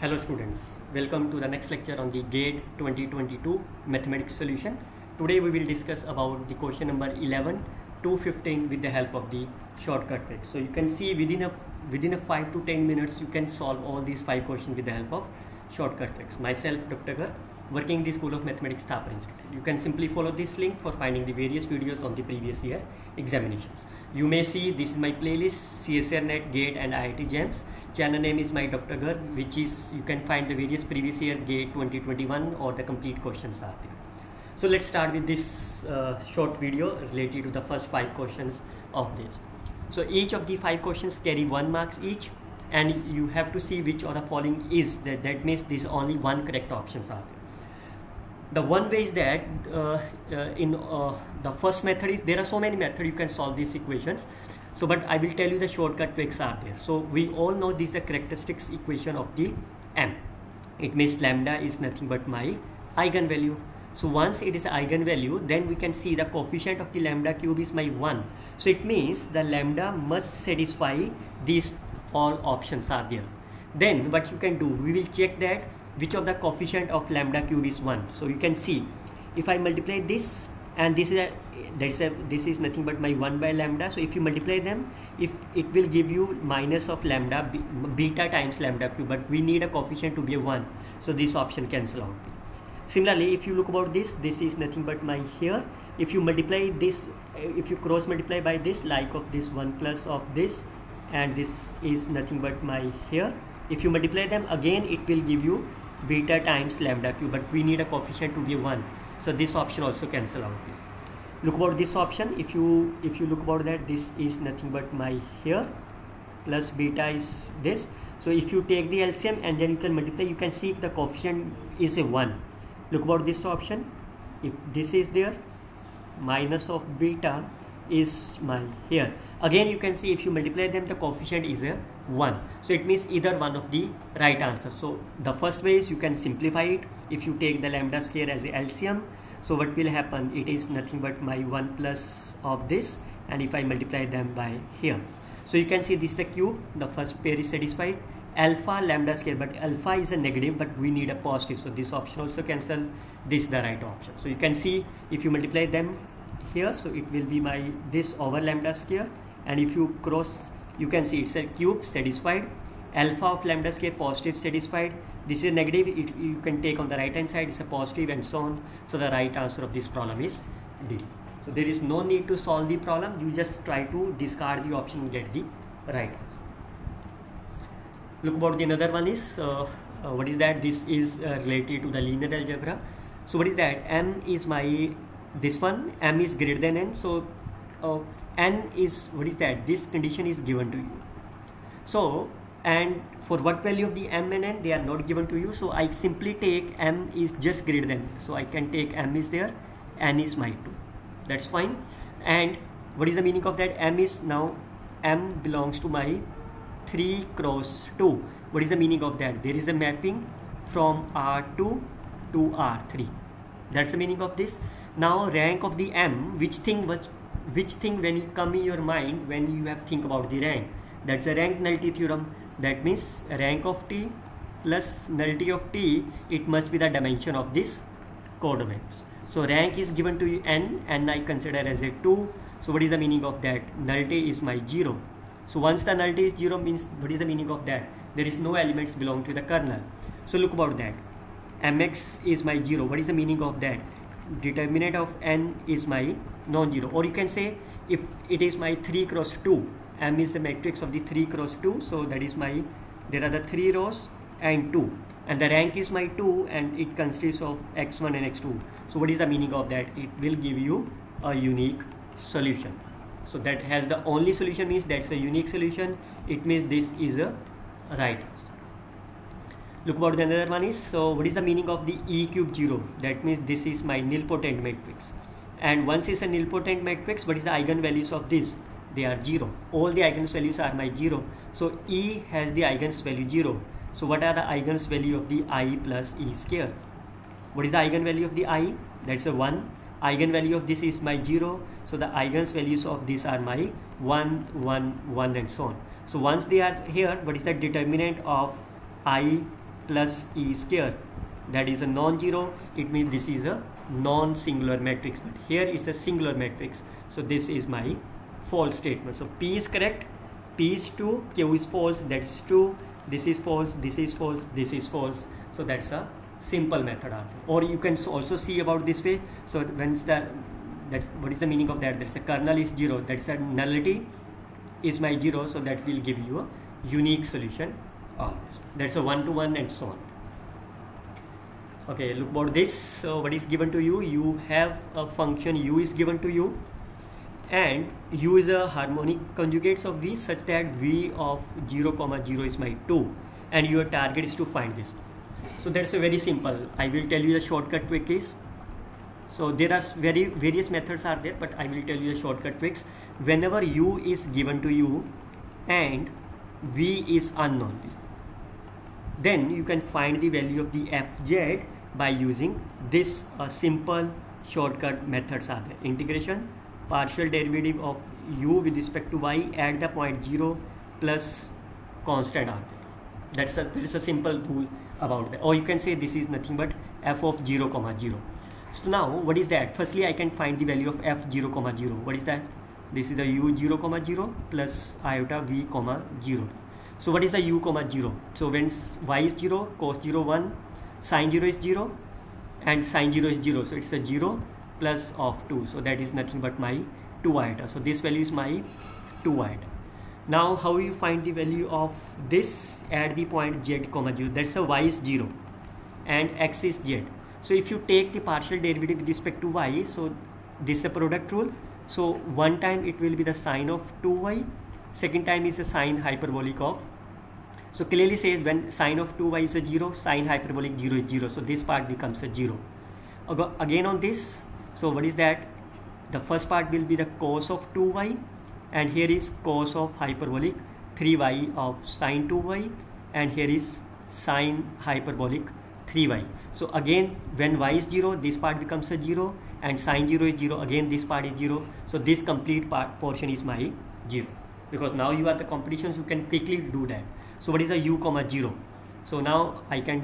Hello students, welcome to the next lecture on the GATE 2022 mathematics solution. Today we will discuss about the question number 11 to 15 with the help of the shortcut tricks. So you can see within a within a 5 to 10 minutes you can solve all these 5 questions with the help of shortcut tricks. Myself Dr. Garg working in the School of Mathematics Thapar Institute. You can simply follow this link for finding the various videos on the previous year examinations. You may see this is my playlist CSIR Net, GATE and IIT GEMS. Channel name is my Dr. Garg which is you can find the various previous year GATE 2021 or the complete questions are there. So let's start with this uh, short video related to the first five questions of this. So each of the five questions carry one marks each and you have to see which of the following is that that means this only one correct options are there the one way is that uh, uh, in uh, the first method is there are so many methods you can solve these equations. So but i will tell you the shortcut tricks are there. So we all know this is the characteristics equation of the m. It means lambda is nothing but my eigenvalue. So once it is eigenvalue then we can see the coefficient of the lambda cube is my 1 so it means the lambda must satisfy these all options are there. Then what you can do we will check that which of the coefficient of lambda cube is 1 so you can see if I multiply this and this is a that is a this is nothing but my 1 by lambda. So if you multiply them if it will give you minus of lambda beta times lambda cube but we need a coefficient to be a 1 so this option cancel out. Similarly if you look about this this is nothing but my here. If you multiply this eh, if you cross multiply by this like of this 1 plus of this and this is nothing but my here. If you multiply them again it will give you beta times lambda cube but we need a coefficient to be 1 so this option also cancel out. Look about this option. If you if you look about that this is nothing but my here plus beta is this. So if you take the LCM and then you can multiply you can see if the coefficient is a 1 look about this option. If this is there minus of beta is my here. Again you can see if you multiply them the coefficient is a 1 so it means either one of the right answer. So the first way is you can simplify it. If you take the lambda square as a LCM so what will happen? It is nothing but my 1 plus of this and if I multiply them by here. So you can see this is the cube. The first pair is satisfied. Alpha lambda square but alpha is a negative but we need a positive. So this option also cancel. This is the right option. So you can see if you multiply them here so it will be my this over lambda square. And if you cross you can see it's a cube satisfied alpha of lambda square positive satisfied. This is negative it, you can take on the right hand side it's a positive and so on. So the right answer of this problem is D. So there is no need to solve the problem you just try to discard the option and get the right answer. Look about the another one is uh, uh, what is that? This is uh, related to the linear algebra. So what is that? M is my this one m is greater than n so uh, n is what is that? This condition is given to you. So and for what value of the m and n they are not given to you so i simply take m is just greater than so i can take m is there n is my 2 that's fine. And what is the meaning of that? M is now m belongs to my 3 cross 2 what is the meaning of that? There is a mapping from r2 to r3 that's the meaning of this now rank of the m which thing was which thing when you come in your mind when you have think about the rank? That's a rank nullity theorem. That means rank of t plus nullity of t it must be the dimension of this codomains so rank is given to you n and i consider as a 2 so what is the meaning of that? Nullity is my 0 so once the nullity is 0 means what is the meaning of that? There is no elements belong to the kernel. So look about that. Mx is my 0 what is the meaning of that determinant of n is my non-zero. Or you can say if it is my 3 cross 2 m is the matrix of the 3 cross 2 so that is my there are the 3 rows and 2 and the rank is my 2 and it consists of x1 and x2 so what is the meaning of that? It will give you a unique solution. So that has the only solution means that's a unique solution. It means this is a right look about the another one is so what is the meaning of the e cube 0 that means this is my nilpotent matrix. And once it's a nilpotent matrix what is the eigenvalues of this? They are 0 all the eigenvalues are my 0 so e has the eigenvalue 0 so what are the eigens value of the i plus e square? What is the eigenvalue of the i? That's a 1 eigenvalue of this is my 0 so the eigenvalues of these are my 1 1 1 and so on. So once they are here what is the determinant of i plus e square. That is a non-zero. It means this is a non-singular matrix. But here it's a singular matrix. So this is my false statement. So p is correct. P is true. Q is false. That's true. This is false. This is false. This is false. So that's a simple method or you can also see about this way. So when the that's what is the meaning of that? There's a kernel is zero. That's a nullity is my zero. So that will give you a unique solution always that's a one-to-one -one and so on. Okay look about this. So what is given to you? You have a function u is given to you and u is a harmonic conjugates of v such that v of 0 comma 0 is my 2 and your target is to find this. So that's a very simple. I will tell you the shortcut trick is. So there are very various methods are there but i will tell you the shortcut tricks. Whenever u is given to you and v is unknown then you can find the value of the fz by using this uh, simple shortcut methods are there. Integration partial derivative of u with respect to y at the point 0 plus constant are there. That's a there is a simple rule about that. Or you can say this is nothing but f of 0 comma 0 so now what is that? Firstly i can find the value of f 0 comma 0 what is that? This is the u 0 comma 0 plus iota v comma 0 so what is the u comma 0 so when y is 0 cos 0 1 sine 0 is 0 and sine 0 is 0 so it's a 0 plus of 2 so that is nothing but my 2 iota. So this value is my 2 iota. Now how you find the value of this at the point z comma 0 that's a y is 0 and x is z. So if you take the partial derivative with respect to y so this is a product rule. So one time it will be the sine of 2y second time is a sine hyperbolic of so clearly says when sine of 2y is a 0 sine hyperbolic 0 is 0 so this part becomes a 0 again on this so what is that? The first part will be the cos of 2y and here is cos of hyperbolic 3y of sine 2y and here is sine hyperbolic 3y so again when y is 0 this part becomes a 0 and sine 0 is 0 again this part is 0 so this complete part portion is my 0 because now you are the competitions you can quickly do that so what is a u comma 0 so now I can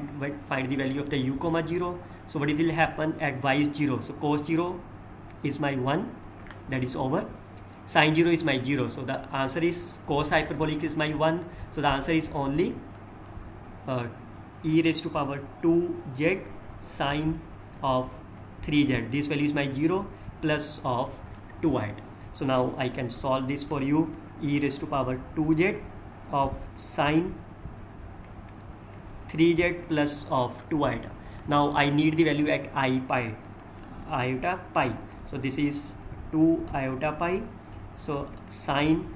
find the value of the u comma 0 so what will happen at y is 0 so cos 0 is my 1 that is over. Sine 0 is my 0 so the answer is cos hyperbolic is my 1 so the answer is only uh, e raised to power 2z sine of 3z this value is my 0 plus of 2i so now I can solve this for you. e raised to power 2z of sine 3z plus of 2 iota now I need the value at i pi iota pi. So this is 2 iota pi. So sine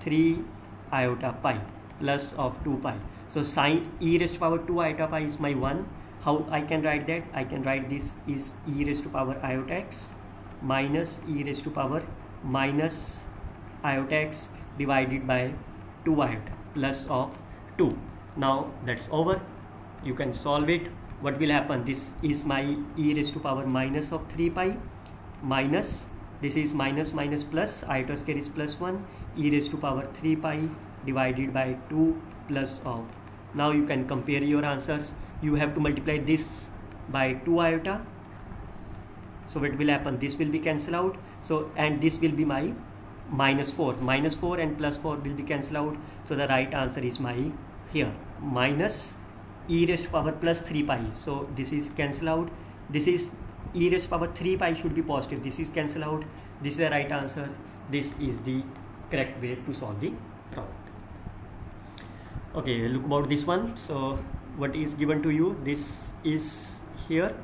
3 iota pi plus of 2 pi. So sine e raised to power 2 iota pi is my 1 how I can write that? I can write this is e raised to power iota x minus e raised to power minus iota x divided by 2 iota plus of 2 now that's over. You can solve it. What will happen? This is my e raised to power minus of 3 pi minus this is minus minus plus iota square is plus 1 e raised to power 3 pi divided by 2 plus of. Now you can compare your answers. You have to multiply this by 2 iota. So what will happen? This will be cancelled out. So and this will be my minus 4 minus 4 and plus 4 will be cancelled out. So the right answer is my here. Minus e raised to power plus 3 pi. So this is cancelled out. This is e raised to power 3 pi should be positive. This is cancelled out. This is the right answer. This is the correct way to solve the problem. Okay look about this one. So what is given to you? This is here.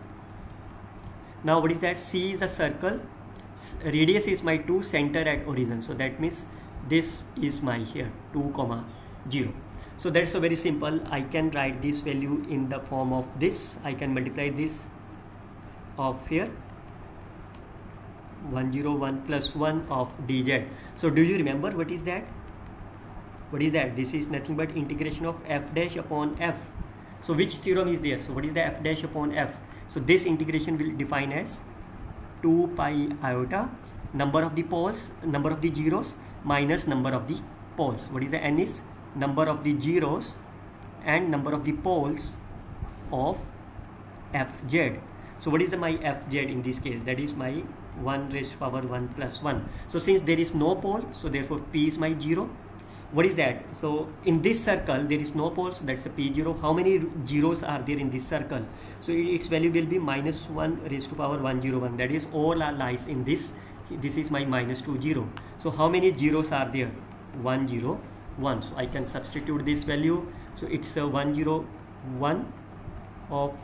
Now what is that? C is a circle radius is my 2 center at origin. So that means this is my here 2 comma 0 so that's a very simple I can write this value in the form of this. I can multiply this of here. 101 plus 1 of dz. So do you remember what is that? What is that? This is nothing but integration of f dash upon f. So which theorem is there? So what is the f dash upon f? So this integration will define as 2 pi iota number of the poles number of the zeros minus number of the poles. What is the n is? Number of the zeros and number of the poles of fz. So what is the my fz in this case that is my 1 raised to power 1 plus 1 so since there is no pole so therefore p is my 0 what is that? So in this circle there is no pole so that's a p0 how many zeros are there in this circle? So its value will be minus 1 raised to power 101 that is all are lies in this. This is my minus 2 0 so how many zeros are there? 1 0 1 so I can substitute this value. So it's a 101 of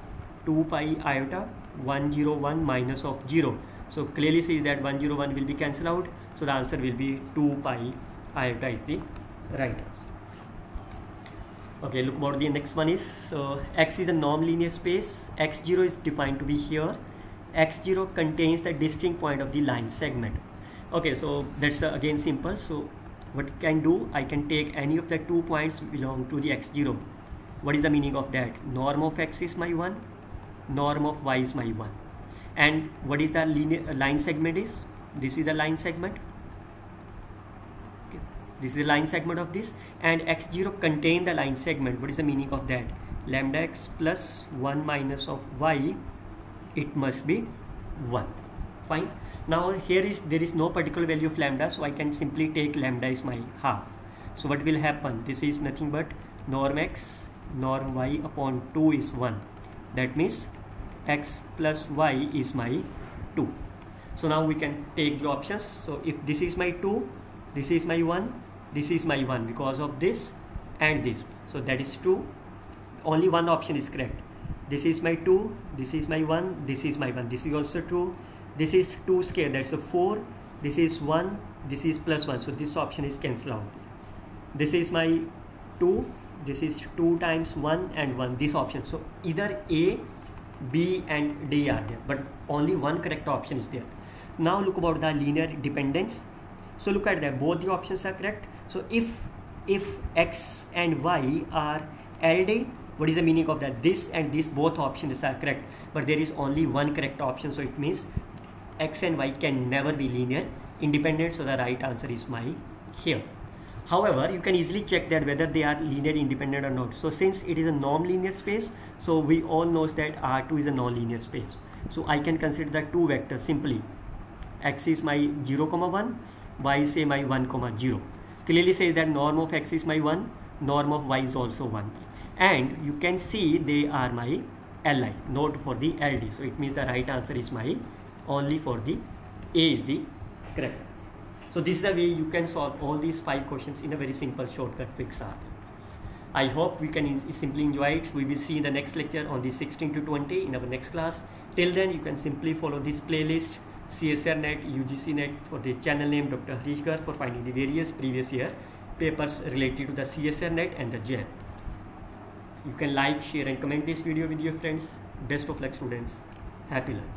2 pi iota 101 minus of 0 so clearly says that 101 will be cancelled out. So the answer will be 2 pi iota is the right answer. Okay look about the next one is so x is a normed linear space. X0 is defined to be here. X0 contains the distinct point of the line segment. Okay so that's uh, again simple. So what can do I can take any of the two points belong to the x0 what is the meaning of that? Norm of x is my 1 norm of y is my 1 and what is the linear uh, line segment is? This is the line segment. This is the line segment of this. And x0 contain the line segment. What is the meaning of that? Lambda x plus 1 minus of y it must be 1 fine. Now here is there is no particular value of lambda so I can simply take lambda is my half. So what will happen? This is nothing but norm x norm y upon 2 is 1 that means x plus y is my 2 so now we can take the options. So if this is my 2 this is my 1 this is my 1 because of this and this. So that is 2 only one option is correct. This is my 2 this is my 1 this is my 1 this is also 2 this is 2 square that's a 4 this is 1 this is plus 1 so this option is cancelled out. This is my 2 this is 2 times 1 and 1 this option. So either a B and D are there but only one correct option is there. Now look about the linear dependence. So look at that. Both the options are correct so if if X and Y are LD what is the meaning of that this and this both options are correct but there is only one correct option so it means X and Y can never be linear independent so the right answer is my here however you can easily check that whether they are linear independent or not so since it is a normed linear space so we all knows that R2 is a normed linear space. So I can consider the two vectors simply. X is my 0 comma 1, Y say my 1 comma 0. Clearly says that norm of X is my 1, norm of Y is also 1. And you can see they are my Li, not for the LD. So it means the right answer is my only for the A is the correct answer. So this is the way you can solve all these five questions in a very simple shortcut fix i hope we can simply enjoy it. We will see in the next lecture on the 16 to 20 in our next class. Till then, you can simply follow this playlist CSIR-NET, UGC-NET for the channel name Dr. Harish for finding the various previous year papers related to the CSIR-NET and the JAM. You can like, share and comment this video with your friends. Best of luck students. Happy learning.